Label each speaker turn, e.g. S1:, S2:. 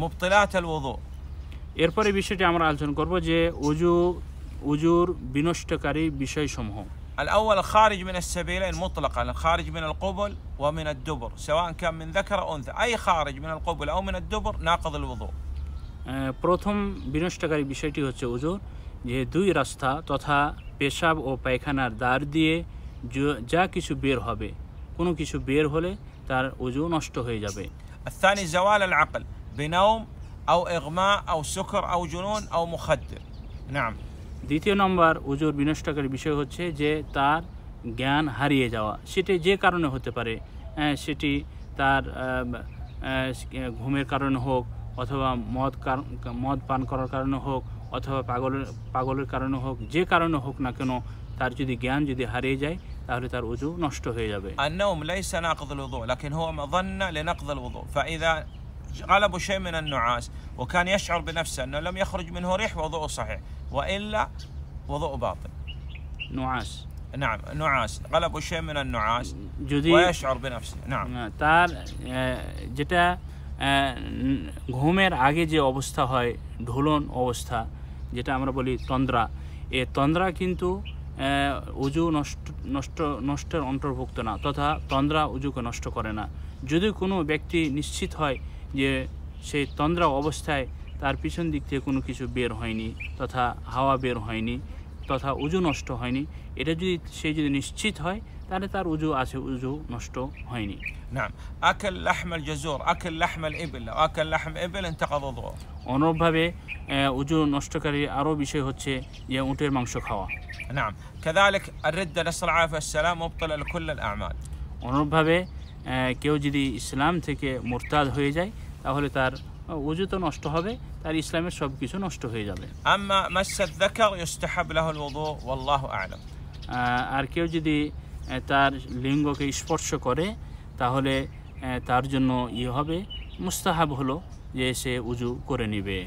S1: مبطلات الوضوء
S2: এরপরে বিষয়টি আমরা আলোচনা করব যে উজু উজুর বিনষ্টকারী বিষয়সমূহ
S1: الأول الخارج من السبيلين مطلقا الخارج من القبل ومن الدبر سواء كان من ذكر أو أنثى أي خارج من القبل أو من الدبر ناقض الوضوء
S2: আহ, প্রথম বিনষ্টকারী বিষয়টি হচ্ছে উজুর যে দুই রাস্তা তথা পেশাব ও পায়খানার দ্বার দিয়ে য- যা কিছু বের হবে কোনো কিছু বের হলে তার উজু নষ্ট হয়ে যাবে
S1: الثاني زوال العقل بنوم أو إغماء أو سكر أو جنون أو مخدر نعم
S2: দ্বিতীয় নম্বর উজুর বিনষ্টকারী বিষয় হচ্ছে যে তার জ্ঞান হারিয়ে যাওয়া সেটি যে কারণে হতে পারে আহ, সেটি তার আহ, আহ, ঘুমের কারণে হোক অথবা মদ কার- মদ পান করার কারণে হোক অথবা পাগলের পাগলের কারণে হোক যে কারণে হোক না কেন তার যদি জ্ঞান যদি হারিয়ে যায় তাহলে তার উজু নষ্ট হয়ে যাবে
S1: النوم ليس ناقض الوضوء لكن هو مظنة لنقض الوضوء فإذا غلبه شيء من النعاس وكان يشعر بنفسه أنه لم يخرج منه ريح وضوءه صحيح وإلا وضوءه باطل
S2: নোয়াস
S1: نعم نعاس غلبه شيء من النعاس
S2: যদি
S1: ويشعر بنفسه نعم
S2: আহ, তার আহ, যেটা আহ, উম, ঘুমের আগে যে অবস্থা হয় ঢোলন অবস্থা যেটা আমরা বলি তন্দ্রা এ তন্দ্রা কিন্তু আহ, উজু নষ্ট নষ্ট, নষ্টের অন্তর্ভুক্ত না, তথা তন্দ্রা উজুকে নষ্ট করে না। যদি কোনো ব্যক্তি নিশ্চিত হয় যে সেই তন্দ্রা অবস্থায় তার পিছন দিক থেকে কোনো কিছু বের হয়নি, তথা হাওয়া বের হয়নি তথা উজু নষ্ট হয়নি এটা যদি সে যদি নিশ্চিত হয় তাহলে তার উজু আছে উজু নষ্ট হয়নি
S1: نعم أكل لحم الجزور أكل لحم الإبل لو أكل لحم إبل انتقض وضوءه
S2: অনুরূপভাবে আহ, উজু নষ্টকারী আরও বিষয় হচ্ছে যে উটের মাংস খাওয়া
S1: نعم كذلك الردة نسأل الله العافية والسلام مبطلة لكل الأعمال
S2: অনুরূপভাবে আহ, কেউ যদি ইসলাম থেকে মোরতাদ হয়ে যায় তাহলে তার আহ, উজু তো নষ্ট হবে তার ইসলামের সব কিছু নষ্ট হয়ে যাবে। আর কেউ যদি তার লিঙ্গকে স্পর্শ করে তাহলে তার জন্য ইয়ে হবে মুস্তাহাব হলো যে সে উজু করে নিবে।